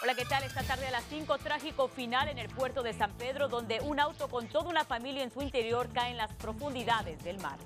Hola, ¿qué tal? Esta tarde a las 5, trágico final en el puerto de San Pedro, donde un auto con toda una familia en su interior cae en las profundidades del mar.